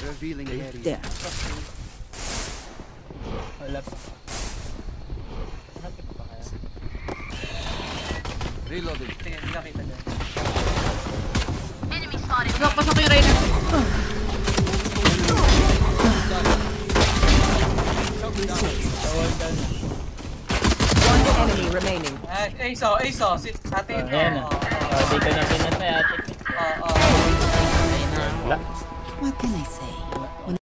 Revealing area. There. Wala pa. Hanapin pa kaya? Reloading. Sige, hindi nakita dyan. Pasok, pasok yung Reyna. Tawag ka na. One enemy remaining. Eh, eh, Ace Ace. Si ate ito. ayan ah, na. Ah. Ah, dito na pinatay ate. oh. Wala. What can I say?